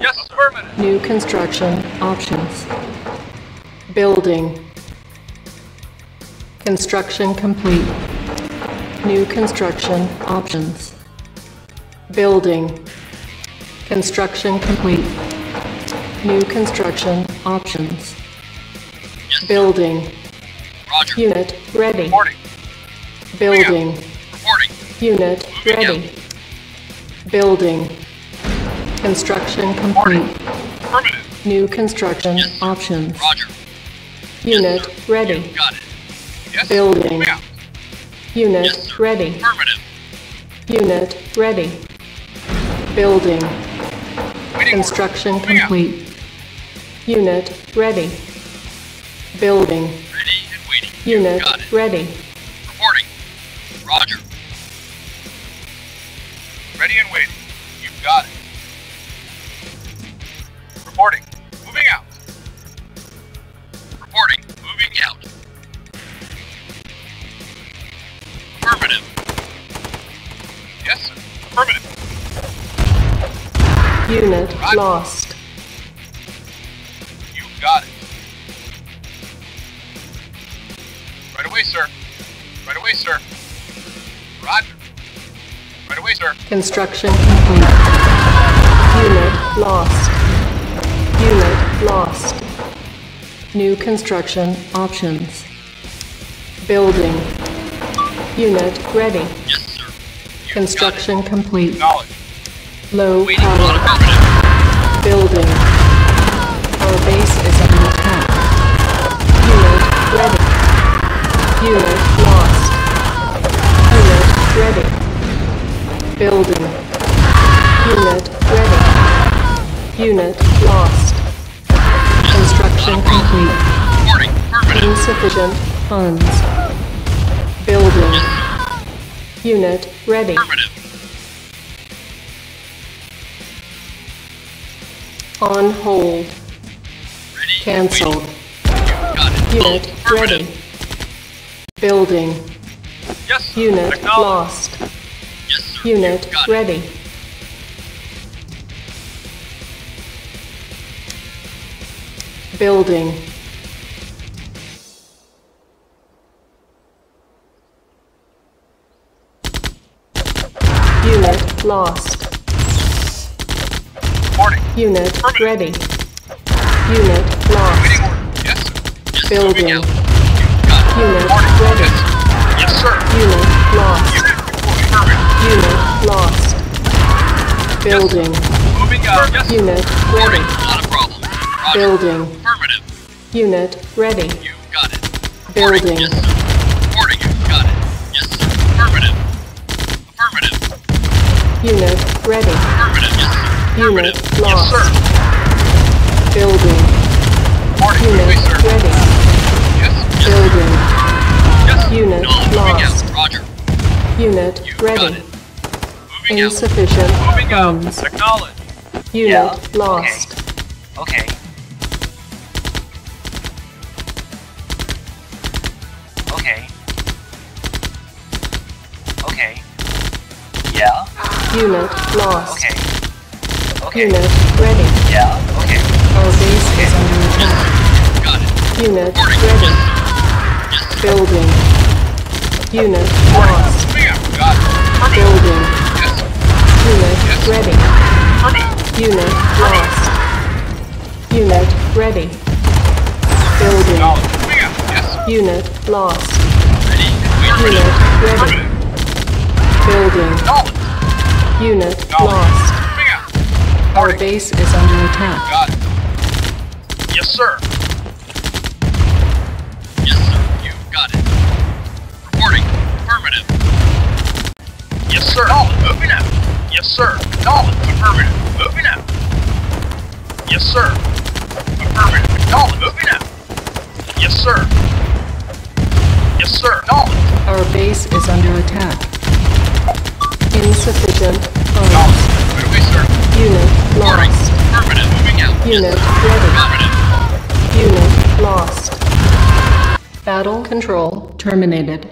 Affirmative. New construction options. Building. Construction complete. New construction options. Building. Construction complete. New construction options. Yes. Building. Roger. Unit ready. Reporting. Building. Reporting. Unit ready. Building. Construction complete. Affirmative. New construction Yes, options. Roger. Unit sir. ready. Got it. Yes. Building. Out. Unit Yes, ready. Affirmative. Unit ready. Building. Waiting Construction order. Complete. Unit ready. Building. Ready and waiting. Unit Got it. ready. Reporting. Roger. Ready and waiting. You've got it. Reporting. Moving out. Reporting. Moving out. Affirmative. Yes, sir. Affirmative. Unit Roger. lost. You've got it. Right away, sir. Right away, sir. Roger. Right away, sir. Construction complete. Unit lost. Lost. New construction options. Building. Unit ready. Construction complete. Low power. Building. Our base is under attack. Unit ready. Unit lost. Unit ready. Building. Unit ready. Unit lost. Insufficient funds. Building. Unit ready. On hold. Ready. Cancelled. waiting. You've got it. Unit ready. Building. Yes. Unit lost. Yes. Unit You've got it. ready. Building. Lost. Reporting. Unit ready. Unit lost. Yes. Yes, Building. moving out. You've got it. Unit Reporting. ready. Yes. Yes, sir. Unit lost. Unit reporting. Affirmative. Unit lost. Building. Moving out. Yes. Unit ready. Not a problem. Roger. Building. Affirmative. Unit ready. You've got it. Building. Yes, sir. Reporting. You've got it. Yes, sir. Affirmative. Affirmative. Unit ready. Unit. Yes, lost. sir. Building. Reporting. Unit sir. ready. Yes, yes. Building. Yes. Unit No, lost. Roger. Unit You've ready. Insufficient Moving funds. Acknowledge. Unit Yeah, lost. Okay. Okay. Okay. Yeah. Unit lost. Okay. Okay. Unit ready. Yeah. Okay. Our base is under attack. Got it. Unit Reporting. ready. Yes, sir. Building. Unit Reporting. lost. Got it. Building. Yes. Unit Yes. ready. Affirmative. Unit lost. Unit ready. Building. Acknowledge. Moving out. Yes. Unit lost. Ready. Unit ready. Building. Unit Acknowledge. lost. Our base is under attack. Got it. Yes, sir. Yes, sir. You got it. Reporting. Affirmative. Yes, sir. Knowledge. Moving out. Yes, sir. Knowledge. Affirmative. Moving out. Yes, sir. Affirmative. Knowledge. Moving out. Yes, sir. Yes, sir. Knowledge. Our base is under attack. Insufficient. Knowledge. Right away, sir. Unit lost. Unit ready. Unit lost. Battle control terminated.